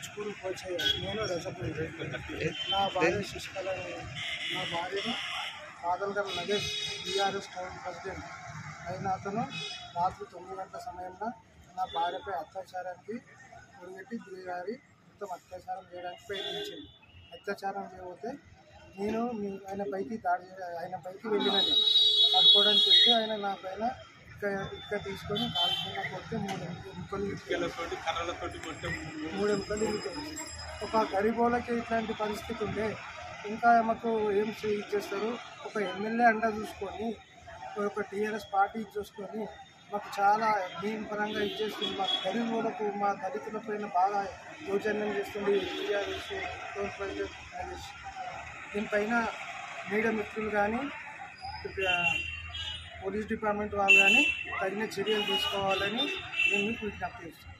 రసపూర్ పోచే నేను రసపూర్ నా భార్య శశికళని నా భార్యను కాదల్గం నగేష్ బీఆర్ఎస్ టౌన్ ప్రెసిడెంట్. అయిన అతను రాత్రి తొమ్మిది గంటల సమయంలో నా భార్యపై అత్యాచారానికి ఉడిగట్టి దిగారి మొత్తం అత్యాచారం చేయడానికి ప్రయత్నించింది. అత్యాచారం చేయబోతే నేను మీ ఆయన పైకి దాడి ఆయన పైకి వెళ్ళినాను పడుకోవడానికి వెళ్తే ఆయన నా పైన ఇక్క ఇక్క తీసుకొని కాల్చిన కొడితే మూడు ముక్కలు ఇటుకలతోటి కర్రలతోటి కొట్టే మూడు ముక్కలు ఒక గరీబోళ్ళకి ఇట్లాంటి పరిస్థితి ఉంటే ఇంకా మాకు ఏం చేస్తారు? ఒక ఎమ్మెల్యే అండ చూసుకొని ఒక టీఆర్ఎస్ పార్టీ చూసుకొని మాకు చాలా దీని పరంగా ఇచ్చేస్తుంది. మా గరీబులకు మా దళితుల పైన బాగా దౌర్జన్యం చేస్తుంది. టీఆర్ఎస్. దీనిపైన మీడియా మిత్రులు కానీ పోలీస్ డిపార్ట్మెంట్ వాళ్ళు కానీ తగిన చర్యలు తీసుకోవాలని నేను మీకు విజ్ఞప్తి చేస్తున్నాను.